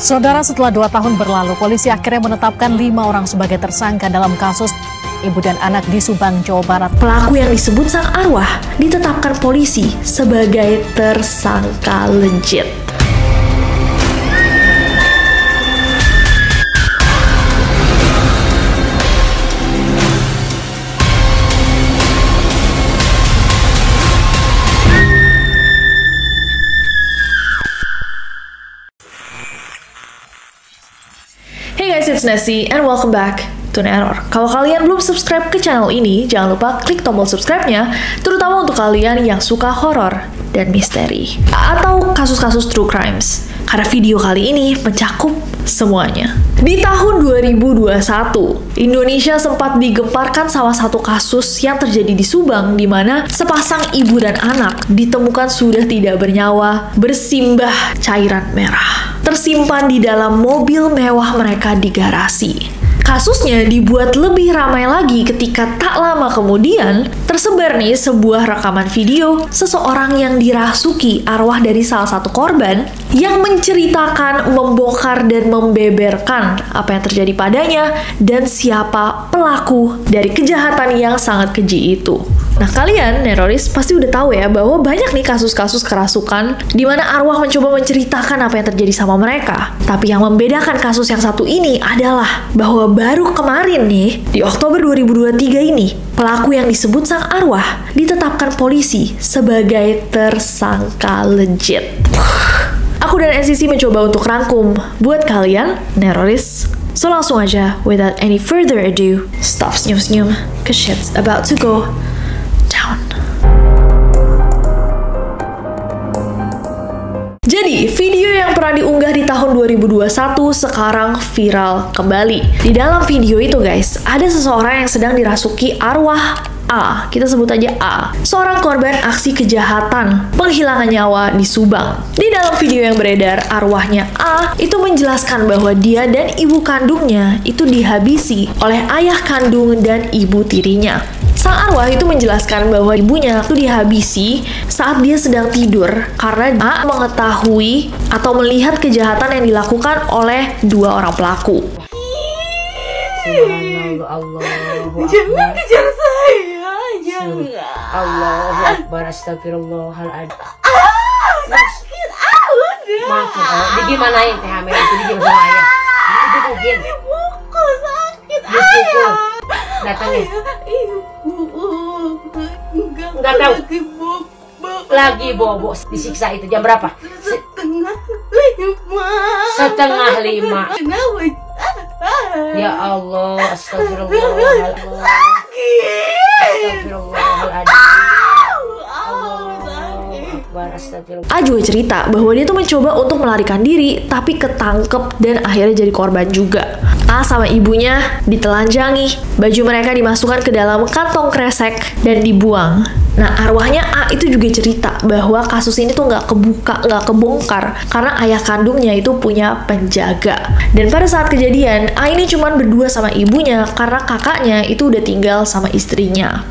Saudara, setelah dua tahun berlalu, polisi akhirnya menetapkan lima orang sebagai tersangka dalam kasus ibu dan anak di Subang, Jawa Barat. Pelaku yang disebut sang arwah ditetapkan polisi sebagai tersangka legit. It's Nessie and welcome back to Neror. Kalau kalian belum subscribe ke channel ini, jangan lupa klik tombol subscribe-nya, terutama untuk kalian yang suka horor dan misteri atau kasus-kasus true crimes. Karena video kali ini mencakup semuanya. Di tahun 2021, Indonesia sempat digemparkan salah satu kasus yang terjadi di Subang di mana sepasang ibu dan anak ditemukan sudah tidak bernyawa, bersimbah cairan merah. Tersimpan di dalam mobil mewah mereka di garasi. Kasusnya dibuat lebih ramai lagi ketika tak lama kemudian tersebar nih sebuah rekaman video seseorang yang dirasuki arwah dari salah satu korban yang menceritakan, membongkar dan membeberkan apa yang terjadi padanya dan siapa pelaku dari kejahatan yang sangat keji itu. Nah kalian, neroris, pasti udah tahu ya bahwa banyak nih kasus-kasus kerasukan di mana arwah mencoba menceritakan apa yang terjadi sama mereka. Tapi yang membedakan kasus yang satu ini adalah bahwa baru kemarin nih, di Oktober 2023 ini, pelaku yang disebut sang arwah ditetapkan polisi sebagai tersangka legit. Aku dan SCC mencoba untuk rangkum buat kalian, neroris. So langsung aja, without any further ado, stop senyum-senyum, cause shit's about to go pernah diunggah di tahun 2021 sekarang viral kembali. Di dalam video itu guys, ada seseorang yang sedang dirasuki arwah A, kita sebut aja A, seorang korban aksi kejahatan penghilangan nyawa di Subang. Di dalam video yang beredar, arwahnya A itu menjelaskan bahwa dia dan ibu kandungnya itu dihabisi oleh ayah kandung dan ibu tirinya. Sang arwah itu menjelaskan bahwa ibunya itu dihabisi saat dia sedang tidur karena A mengetahui atau melihat kejahatan yang dilakukan oleh dua orang pelaku. Subhanallah. Allah. Jangan kejar saya, jangan. Allahu Akbar. Astagfirullahaladzim. Sakit, ah udah. Maaf, di gimana yang teh hamil itu di lagi bobo disiksa itu jam berapa? Se- Setengah lima. Setengah lima. Ya Allah, astagfirullahaladzim. Sakit. A juga cerita bahwa dia tuh mencoba untuk melarikan diri, tapi ketangkep dan akhirnya jadi korban juga. A sama ibunya ditelanjangi, baju mereka dimasukkan ke dalam kantong kresek dan dibuang. Nah, arwahnya A itu juga cerita bahwa kasus ini tuh nggak kebuka, nggak kebongkar karena ayah kandungnya itu punya penjaga. Dan pada saat kejadian, A ini cuma berdua sama ibunya karena kakaknya itu udah tinggal sama istrinya.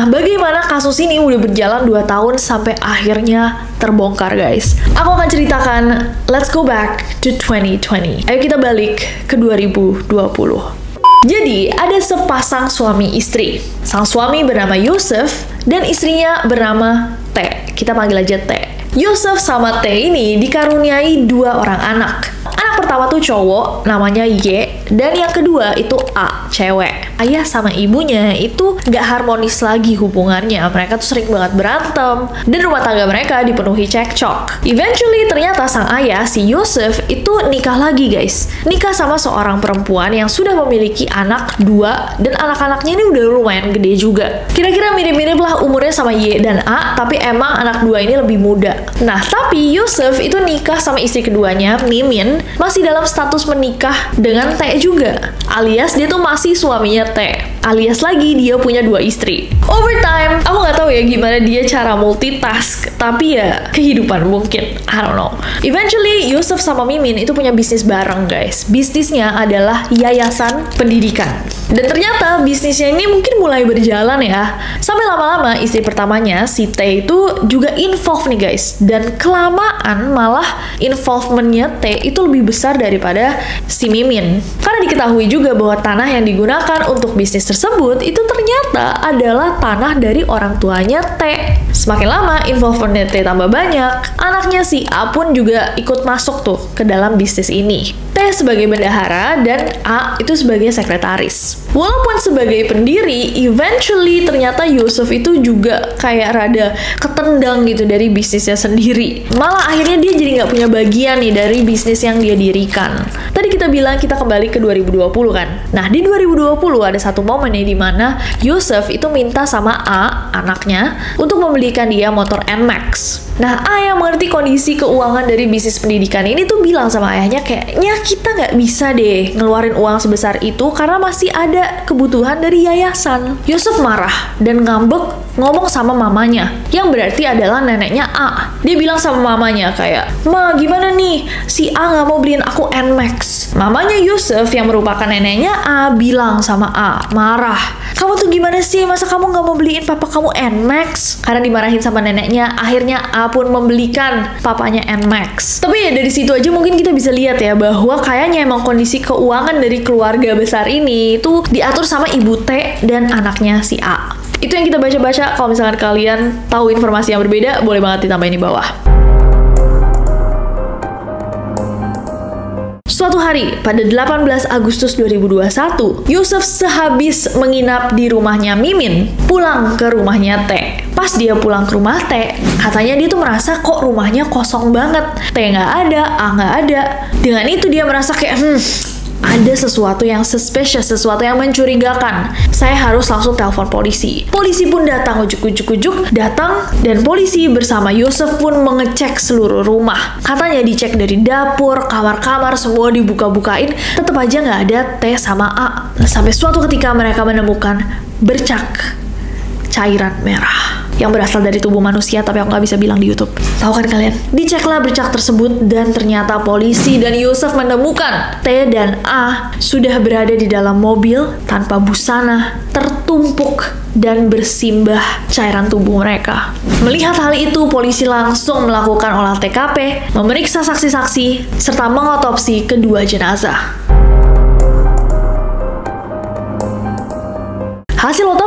Nah, bagaimana kasus ini udah berjalan 2 tahun sampai akhirnya terbongkar, guys? Aku akan ceritakan, let's go back to 2020. Ayo kita balik ke 2020. Jadi, ada sepasang suami istri. Sang suami bernama Yusuf dan istrinya bernama T. Kita panggil aja T. Yusuf sama T ini dikaruniai dua orang anak. Anak pertama tuh cowok, namanya Y, dan yang kedua itu A, cewek. Ayah sama ibunya itu nggak harmonis lagi hubungannya. Mereka tuh sering banget berantem, dan rumah tangga mereka dipenuhi cekcok. Eventually, ternyata sang ayah, si Yusuf, itu nikah lagi guys. Nikah sama seorang perempuan yang sudah memiliki anak dua, dan anak-anaknya ini udah lumayan gede juga. Kira-kira mirip-mirip lah umurnya sama Y dan A, tapi emang anak dua ini lebih muda. Nah, tapi Yusuf itu nikah sama istri keduanya, Mimin, masih dalam status menikah dengan T juga. Alias dia tuh masih suaminya T. alias lagi dia punya dua istri. Over time, aku nggak tahu ya gimana dia cara multitask, tapi ya kehidupan mungkin, I don't know. Eventually, Yusuf sama Mimin itu punya bisnis bareng guys. Bisnisnya adalah yayasan pendidikan. Dan ternyata bisnisnya ini mungkin mulai berjalan ya. Sampai lama-lama istri pertamanya, si T itu juga involve nih guys. Dan kelamaan malah involvementnya T itu lebih besar daripada si Mimin. Karena diketahui juga bahwa tanah yang digunakan untuk bisnis tersebut itu ternyata adalah tanah dari orang tuanya T. Semakin lama involvementnya T tambah banyak, anaknya si A pun juga ikut masuk tuh ke dalam bisnis ini. T sebagai bendahara dan A itu sebagai sekretaris. Walaupun sebagai pendiri, eventually ternyata Yusuf itu juga kayak rada ketendang gitu dari bisnisnya sendiri. Malah akhirnya dia jadi nggak punya bagian nih dari bisnis yang dia dirikan. Tadi kita bilang kita kembali ke 2020 kan. Nah di 2020 ada satu momen nih di mana Yusuf itu minta sama A, anaknya, untuk membelikan dia motor NMAX. Nah, A yang mengerti kondisi keuangan dari bisnis pendidikan ini tuh bilang sama ayahnya kayaknya kita nggak bisa deh ngeluarin uang sebesar itu karena masih ada kebutuhan dari yayasan. Yusuf marah dan ngambek ngomong sama mamanya, yang berarti adalah neneknya A. Dia bilang sama mamanya kayak, Ma, gimana nih? Si A nggak mau beliin aku NMAX. Mamanya Yusuf yang merupakan neneknya A bilang sama A, marah. Kamu tuh gimana sih? Masa kamu nggak mau beliin papa kamu NMAX? Karena dimarahin sama neneknya, akhirnya A pun membelikan papanya NMAX. Tapi ya dari situ aja mungkin kita bisa lihat ya bahwa kayaknya emang kondisi keuangan dari keluarga besar ini itu diatur sama ibu T dan anaknya si A. Itu yang kita baca-baca. Kalau misalkan kalian tahu informasi yang berbeda, boleh banget ditambahin di bawah. Suatu hari, pada 18 Agustus 2021, Yusuf sehabis menginap di rumahnya Mimin, pulang ke rumahnya T. Pas dia pulang ke rumah T, katanya dia tuh merasa kok rumahnya kosong banget. T nggak ada, A nggak ada. Dengan itu dia merasa kayak, hmm, ada sesuatu yang suspicious, sesuatu yang mencurigakan. Saya harus langsung telepon polisi. Polisi pun datang ujuk-ujuk-ujuk, datang dan polisi bersama Yusuf pun mengecek seluruh rumah. Katanya dicek dari dapur, kamar-kamar, semua dibuka-bukain, tetap aja nggak ada T sama A. Sampai suatu ketika mereka menemukan bercak cairan merah yang berasal dari tubuh manusia tapi aku nggak bisa bilang di YouTube. Tahu kan kalian? Diceklah bercak tersebut dan ternyata polisi dan Yusuf menemukan T dan A sudah berada di dalam mobil tanpa busana, tertumpuk dan bersimbah cairan tubuh mereka. Melihat hal itu, polisi langsung melakukan olah TKP, memeriksa saksi-saksi, serta mengotopsi kedua jenazah.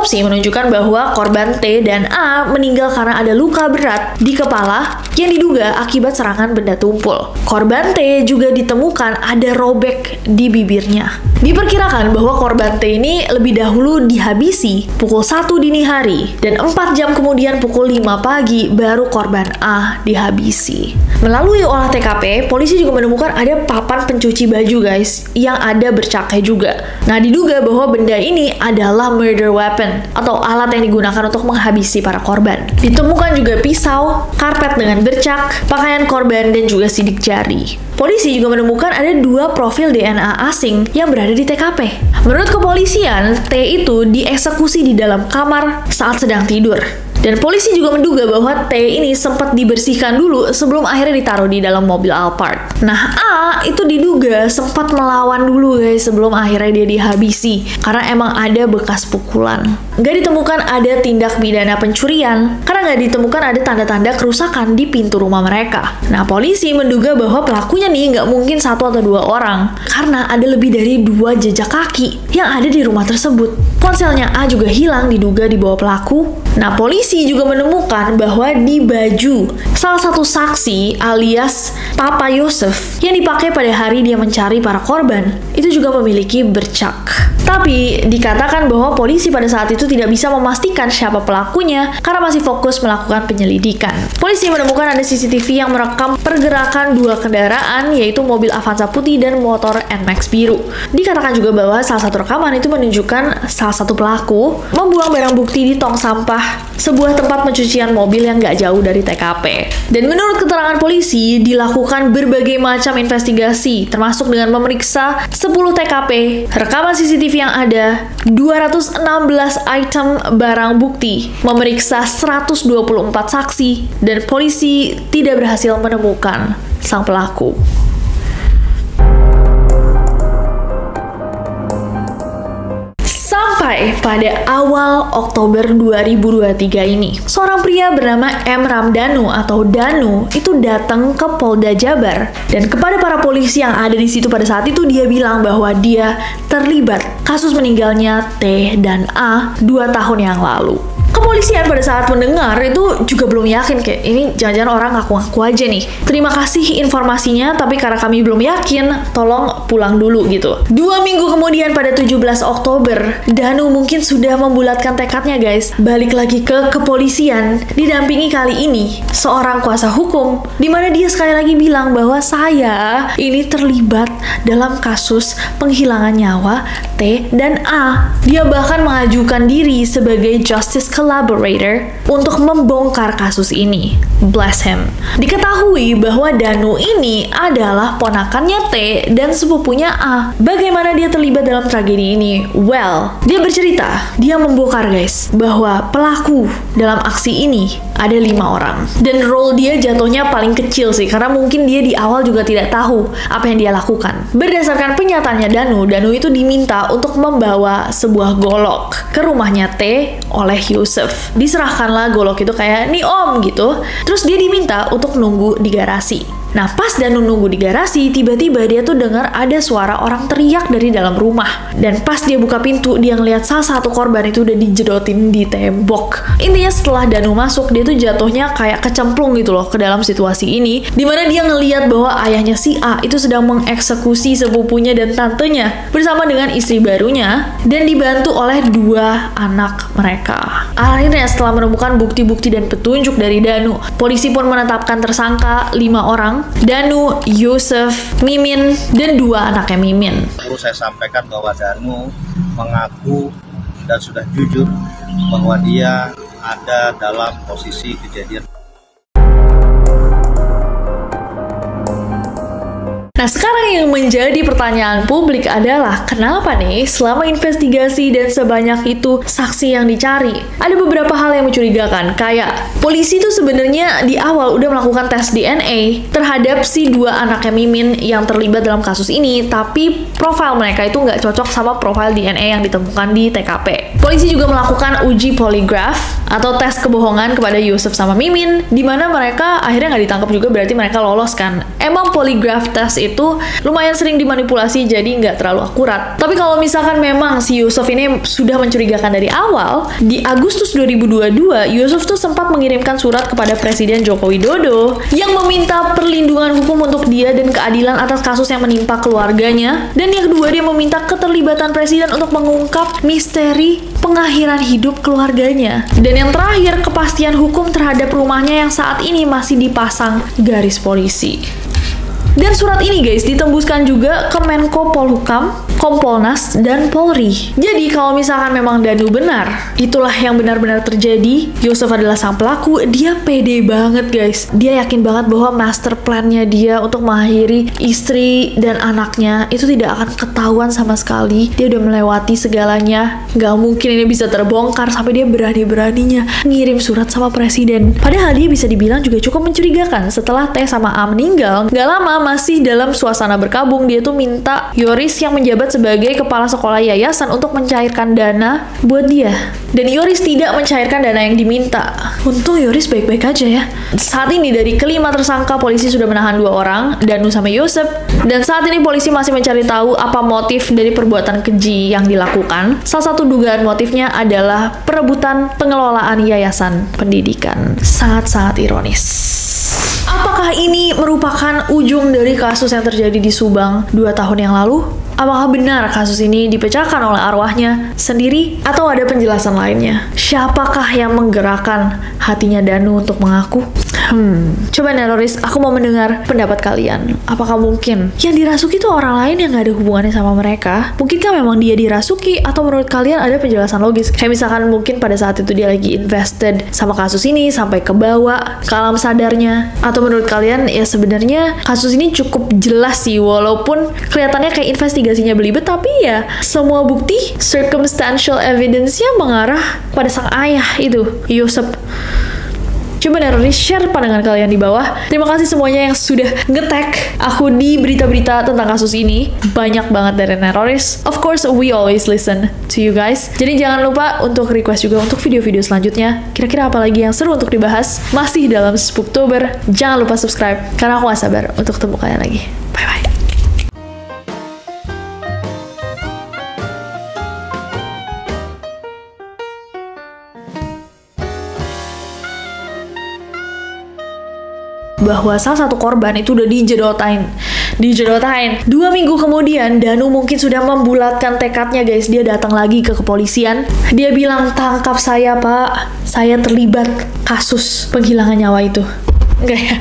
Otopsi menunjukkan bahwa korban T dan A meninggal karena ada luka berat di kepala yang diduga akibat serangan benda tumpul. Korban T juga ditemukan ada robek di bibirnya. Diperkirakan bahwa korban T ini lebih dahulu dihabisi pukul 1 dini hari dan 4 jam kemudian pukul 5 pagi baru korban A dihabisi. Melalui olah TKP, polisi juga menemukan ada papan pencuci baju guys yang ada bercaknya juga. Nah diduga bahwa benda ini adalah murder weapon atau alat yang digunakan untuk menghabisi para korban. Ditemukan juga pisau, karpet dengan bercak, pakaian korban, dan juga sidik jari. Polisi juga menemukan ada dua profil DNA asing yang berada di TKP. Menurut kepolisian, T itu dieksekusi di dalam kamar saat sedang tidur. Dan polisi juga menduga bahwa T ini sempat dibersihkan dulu sebelum akhirnya ditaruh di dalam mobil Alphard. Nah, A itu diduga sempat melawan dulu guys sebelum akhirnya dia dihabisi karena emang ada bekas pukulan. Nggak ditemukan ada tindak pidana pencurian karena nggak ditemukan ada tanda-tanda kerusakan di pintu rumah mereka. Nah, polisi menduga bahwa pelakunya nih nggak mungkin satu atau dua orang karena ada lebih dari dua jejak kaki yang ada di rumah tersebut. Ponselnya A juga hilang diduga di bawah pelaku. Nah, polisi juga menemukan bahwa di baju salah satu saksi alias Papa Yosef yang dipakai pada hari dia mencari para korban itu juga memiliki bercak. Tapi dikatakan bahwa polisi pada saat itu tidak bisa memastikan siapa pelakunya karena masih fokus melakukan penyelidikan. Polisi menemukan ada CCTV yang merekam pergerakan dua kendaraan yaitu mobil Avanza putih dan motor NMAX biru. Dikatakan juga bahwa salah satu rekaman itu menunjukkan salah satu pelaku membuang barang bukti di tong sampah sebuah tempat pencucian mobil yang gak jauh dari TKP. Dan menurut keterangan polisi, dilakukan berbagai macam investigasi, termasuk dengan memeriksa 10 TKP, rekaman CCTV CCTV yang ada, 216 item barang bukti, memeriksa 124 saksi, dan polisi tidak berhasil menemukan sang pelaku. Pada awal Oktober 2023 ini, seorang pria bernama M. Ramdanu atau Danu itu datang ke Polda Jabar. Dan kepada para polisi yang ada di situ pada saat itu dia bilang bahwa dia terlibat kasus meninggalnya T dan A dua tahun yang lalu kepolisian pada saat mendengar itu juga belum yakin kayak ini jangan-jangan orang ngaku-ngaku aja nih. Terima kasih informasinya, tapi karena kami belum yakin, tolong pulang dulu gitu. Dua minggu kemudian pada 17 Oktober, Danu mungkin sudah membulatkan tekadnya guys, balik lagi ke kepolisian, didampingi kali ini seorang kuasa hukum, di mana dia sekali lagi bilang bahwa saya ini terlibat dalam kasus penghilangan nyawa Dan A. Dia bahkan mengajukan diri sebagai justice collaborator untuk membongkar kasus ini. Bless him. Diketahui bahwa Danu ini adalah ponakannya T dan sepupunya A. Bagaimana dia terlibat dalam tragedi ini? Well, dia bercerita, dia membongkar guys, bahwa pelaku dalam aksi ini ada lima orang. Dan role dia jatuhnya paling kecil sih, karena mungkin dia di awal juga tidak tahu apa yang dia lakukan. Berdasarkan pernyataannya Danu, Danu itu diminta untuk membawa sebuah golok ke rumahnya T oleh Yusuf. Diserahkanlah golok itu kayak, nih om gitu. Terus dia diminta untuk nunggu di garasi. Nah, pas Danu nunggu di garasi, tiba-tiba dia tuh dengar ada suara orang teriak dari dalam rumah. Dan pas dia buka pintu, dia ngeliat salah satu korban itu udah dijedotin di tembok. Intinya setelah Danu masuk, dia tuh jatuhnya kayak kecemplung gitu loh ke dalam situasi ini. Di mana dia ngeliat bahwa ayahnya si A itu sedang mengeksekusi sepupunya dan tantenya bersama dengan istri barunya dan dibantu oleh dua anak mereka. Akhirnya setelah menemukan bukti-bukti dan petunjuk dari Danu, polisi pun menetapkan tersangka lima orang Danu, Yusuf, Mimin, dan dua anaknya Mimin. Perlu saya sampaikan bahwa Danu mengaku dan sudah jujur bahwa dia ada dalam posisi kejadian Nah, sekarang yang menjadi pertanyaan publik adalah kenapa nih selama investigasi dan sebanyak itu saksi yang dicari, ada beberapa hal yang mencurigakan. Kayak polisi itu sebenarnya di awal udah melakukan tes DNA terhadap si dua anaknya Mimin yang terlibat dalam kasus ini, tapi profil mereka itu nggak cocok sama profil DNA yang ditemukan di TKP. Polisi juga melakukan uji poligraf atau tes kebohongan kepada Yusuf sama Mimin, di mana mereka akhirnya nggak ditangkap juga berarti mereka lolos kan. Emang poligraf tes itu itu lumayan sering dimanipulasi jadi nggak terlalu akurat. Tapi kalau misalkan memang si Yusuf ini sudah mencurigakan dari awal, di Agustus 2022 Yusuf tuh sempat mengirimkan surat kepada Presiden Joko Widodo yang meminta perlindungan hukum untuk dia dan keadilan atas kasus yang menimpa keluarganya. Dan yang kedua dia meminta keterlibatan Presiden untuk mengungkap misteri pengakhiran hidup keluarganya. Dan yang terakhir, kepastian hukum terhadap rumahnya yang saat ini masih dipasang garis polisi. Dan surat ini guys ditembuskan juga ke Menko Polhukam, Kompolnas, dan Polri. Jadi kalau misalkan memang Danu benar, itulah yang benar-benar terjadi. Yosef adalah sang pelaku, dia pede banget guys. Dia yakin banget bahwa master plannya dia untuk mengakhiri istri dan anaknya itu tidak akan ketahuan sama sekali. Dia udah melewati segalanya. Gak mungkin ini bisa terbongkar sampai dia berani-beraninya ngirim surat sama presiden. Padahal dia bisa dibilang juga cukup mencurigakan setelah T sama A meninggal. Gak lama masih dalam suasana berkabung, dia tuh minta Yoris yang menjabat sebagai kepala sekolah yayasan untuk mencairkan dana buat dia. Dan Yoris tidak mencairkan dana yang diminta. Untung Yoris baik-baik aja ya. Saat ini dari kelima tersangka, polisi sudah menahan dua orang, Danu sama Yosef. Dan saat ini polisi masih mencari tahu apa motif dari perbuatan keji yang dilakukan. Salah satu dugaan motifnya adalah perebutan pengelolaan yayasan pendidikan. Sangat-sangat ironis. Apakah ini merupakan ujung dari kasus yang terjadi di Subang dua tahun yang lalu? Apakah benar kasus ini dipecahkan oleh arwahnya sendiri atau ada penjelasan lainnya? Siapakah yang menggerakkan hatinya Danu untuk mengaku? Hmm, coba Neroris, aku mau mendengar pendapat kalian. Apakah mungkin yang dirasuki itu orang lain yang gak ada hubungannya sama mereka? Mungkinkah memang dia dirasuki atau menurut kalian ada penjelasan logis? Kayak misalkan mungkin pada saat itu dia lagi invested sama kasus ini sampai ke bawah ke alam sadarnya. Atau menurut kalian ya sebenarnya kasus ini cukup jelas sih walaupun kelihatannya kayak investigasinya belibet tapi ya semua bukti circumstantial evidence-nya mengarah pada sang ayah itu, Yosef. Coba Neroris share pandangan kalian di bawah. Terima kasih semuanya yang sudah nge-tag aku di berita-berita tentang kasus ini. Banyak banget dari Neroris. Of course, we always listen to you guys. Jadi jangan lupa untuk request juga untuk video-video selanjutnya. Kira-kira apa lagi yang seru untuk dibahas? Masih dalam Spooktober. Jangan lupa subscribe, karena aku gak sabar untuk ketemu kalian lagi. Bye-bye. Bahwa salah satu korban itu udah dijedotain. Dijedotain. Dua minggu kemudian Danu mungkin sudah membulatkan tekadnya guys. Dia datang lagi ke kepolisian. Dia bilang tangkap saya pak. Saya terlibat kasus penghilangan nyawa itu. Enggak ya